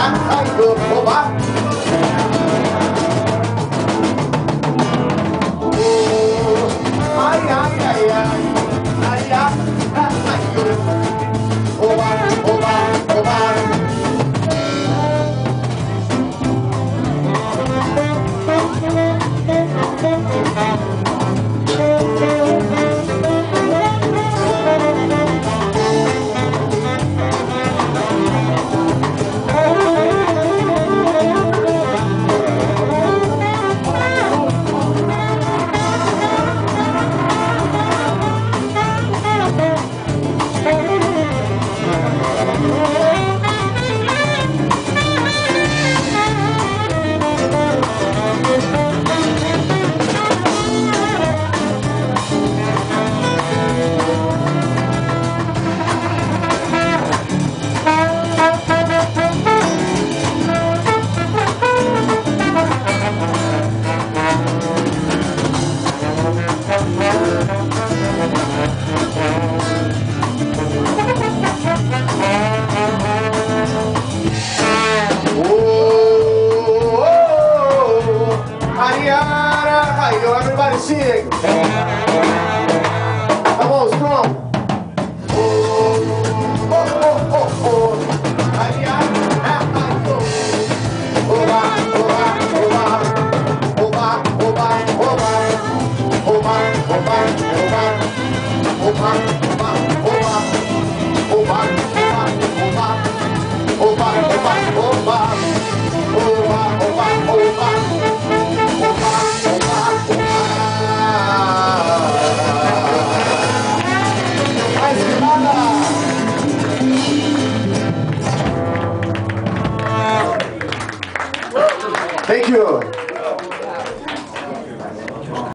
Frankaydı baba. Ay ay ay ay. Ay ay ay. Oba oba oba. Oh, Thank you.